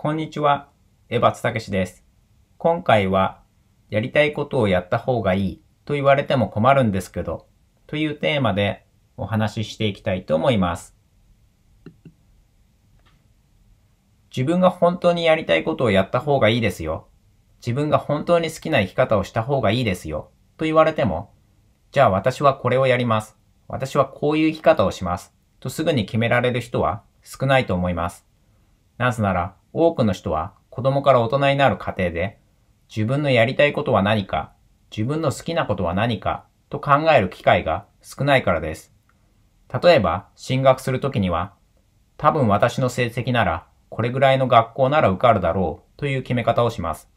こんにちは、エバツたけしです。今回は、やりたいことをやった方がいいと言われても困るんですけど、というテーマでお話ししていきたいと思います。自分が本当にやりたいことをやった方がいいですよ。自分が本当に好きな生き方をした方がいいですよ。と言われても、じゃあ私はこれをやります。私はこういう生き方をします。とすぐに決められる人は少ないと思います。なぜなら、多くの人は子供から大人になる過程で、自分のやりたいことは何か、自分の好きなことは何かと考える機会が少ないからです。例えば、進学するときには、多分私の成績なら、これぐらいの学校なら受かるだろうという決め方をします。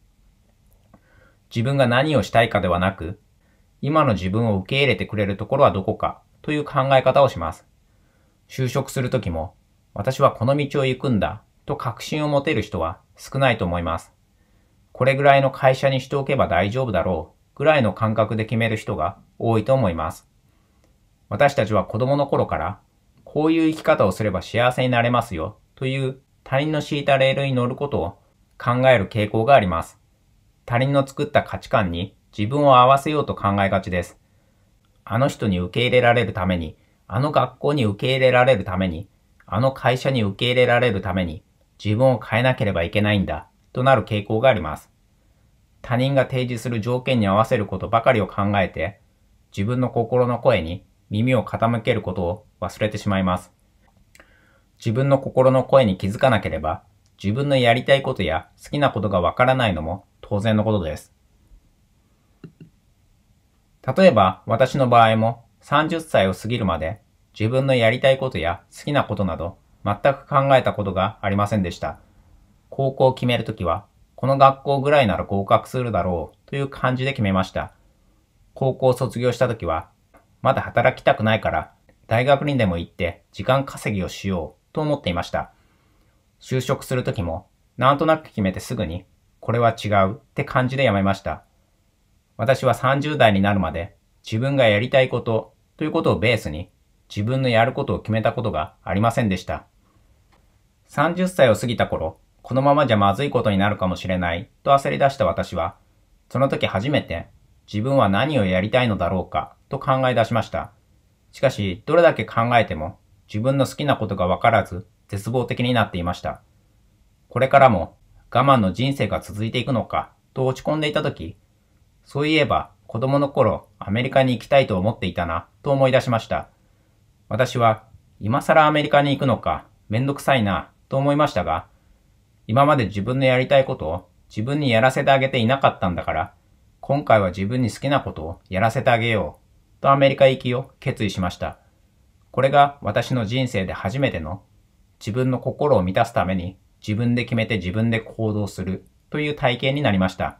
自分が何をしたいかではなく、今の自分を受け入れてくれるところはどこかという考え方をします。就職するときも、私はこの道を行くんだと確信を持てる人は少ないと思います。これぐらいの会社にしておけば大丈夫だろうぐらいの感覚で決める人が多いと思います。私たちは子供の頃からこういう生き方をすれば幸せになれますよという他人の敷いたレールに乗ることを考える傾向があります。他人の作った価値観に自分を合わせようと考えがちです。あの人に受け入れられるために、あの学校に受け入れられるために、あの会社に受け入れられるために、自分を変えなければいけないんだ、となる傾向があります。他人が提示する条件に合わせることばかりを考えて、自分の心の声に耳を傾けることを忘れてしまいます。自分の心の声に気づかなければ、自分のやりたいことや好きなことがわからないのも当然のことです。例えば、私の場合も30歳を過ぎるまで自分のやりたいことや好きなことなど全く考えたことがありませんでした。高校を決めるときは、この学校ぐらいなら合格するだろうという感じで決めました。高校を卒業したときは、まだ働きたくないから大学にでも行って時間稼ぎをしようと思っていました。就職するときも、なんとなく決めてすぐに、これは違うって感じで辞めました。私は30代になるまで自分がやりたいことということをベースに自分のやることを決めたことがありませんでした。30歳を過ぎた頃、このままじゃまずいことになるかもしれないと焦り出した私は、その時初めて自分は何をやりたいのだろうかと考え出しました。しかし、どれだけ考えても自分の好きなことがわからず絶望的になっていました。これからも我慢の人生が続いていくのかと落ち込んでいた時、そういえば子供の頃アメリカに行きたいと思っていたなと思い出しました。私は今更アメリカに行くのかめんどくさいなと思いましたが、今まで自分のやりたいことを自分にやらせてあげていなかったんだから、今回は自分に好きなことをやらせてあげよう、とアメリカ行きを決意しました。これが私の人生で初めての自分の心を満たすために自分で決めて自分で行動するという体験になりました。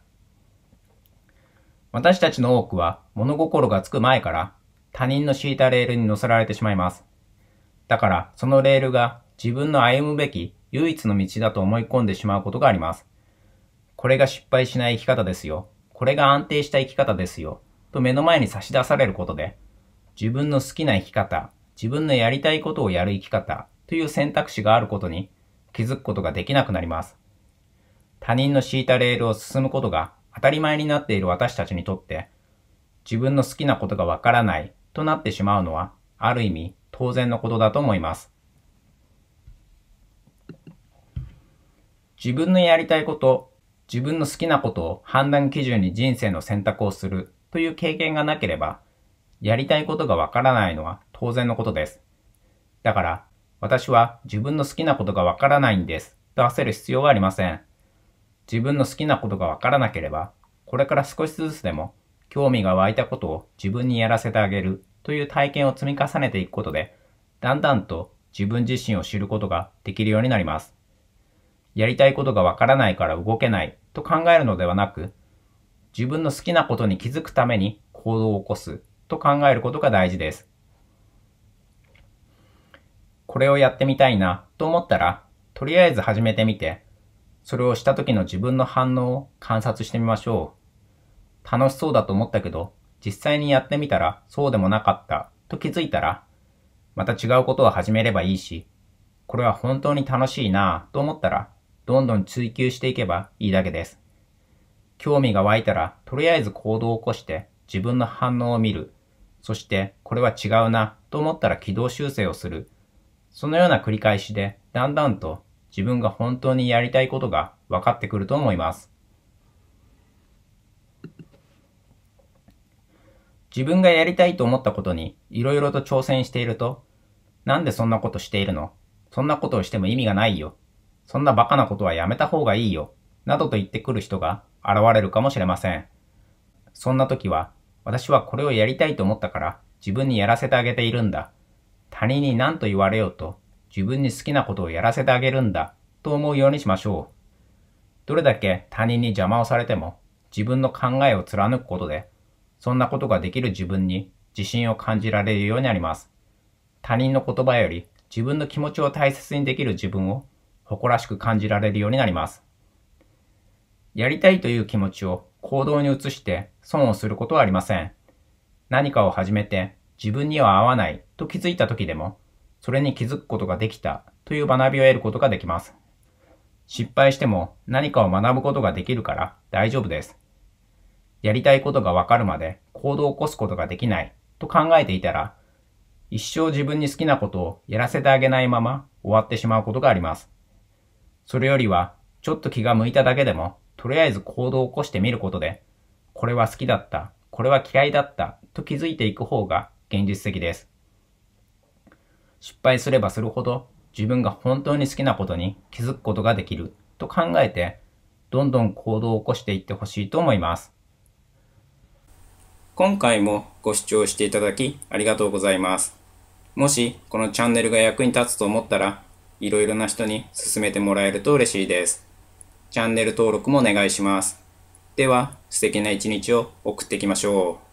私たちの多くは物心がつく前から他人の敷いたレールに乗せられてしまいます。だからそのレールが自分の歩むべき唯一の道だと思い込んでしまうことがあります。これが失敗しない生き方ですよ。これが安定した生き方ですよ。と目の前に差し出されることで、自分の好きな生き方、自分のやりたいことをやる生き方という選択肢があることに気づくことができなくなります。他人の敷いたレールを進むことが当たり前になっている私たちにとって、自分の好きなことがわからないとなってしまうのは、ある意味当然のことだと思います。自分のやりたいこと、自分の好きなことを判断基準に人生の選択をするという経験がなければ、やりたいことがわからないのは当然のことです。だから、私は自分の好きなことがわからないんですと焦る必要はありません。自分の好きなことがわからなければ、これから少しずつでも興味が湧いたことを自分にやらせてあげるという体験を積み重ねていくことで、だんだんと自分自身を知ることができるようになります。やりたいことがわからないから動けないと考えるのではなく、自分の好きなことに気づくために行動を起こすと考えることが大事です。これをやってみたいなと思ったら、とりあえず始めてみて、それをした時の自分の反応を観察してみましょう。楽しそうだと思ったけど、実際にやってみたらそうでもなかったと気づいたら、また違うことを始めればいいし、これは本当に楽しいなぁと思ったらどんどん追求していけばいいだけです。興味が湧いたら、とりあえず行動を起こして自分の反応を見る。そして、これは違うなと思ったら軌道修正をする。そのような繰り返しで、だんだんと自分が本当にやりたいことが分かってくると思います。自分がやりたいと思ったことにいろいろと挑戦していると、なんでそんなことしているの？そんなことをしても意味がないよ。そんなバカなことはやめた方がいいよ。などと言ってくる人が現れるかもしれません。そんな時は、私はこれをやりたいと思ったから自分にやらせてあげているんだ。他人に何と言われようと自分に好きなことをやらせてあげるんだと思うようにしましょう。どれだけ他人に邪魔をされても自分の考えを貫くことでそんなことができる自分に自信を感じられるようになります。他人の言葉より自分の気持ちを大切にできる自分を誇らしく感じられるようになります。やりたいという気持ちを行動に移して損をすることはありません。何かを始めて自分には合わないと気づいた時でも、それに気づくことができたという学びを得ることができます。失敗しても何かを学ぶことができるから大丈夫です。やりたいことがわかるまで行動を起こすことができないと考えていたら、一生自分に好きなことをやらせてあげないまま終わってしまうことがあります。それよりは、ちょっと気が向いただけでも、とりあえず行動を起こしてみることで、これは好きだった、これは嫌いだったと気づいていく方が現実的です。失敗すればするほど自分が本当に好きなことに気づくことができると考えて、どんどん行動を起こしていってほしいと思います。今回もご視聴していただきありがとうございます。もしこのチャンネルが役に立つと思ったらいろいろな人に勧めてもらえると嬉しいです。チャンネル登録もお願いします。では、素敵な一日を送っていきましょう。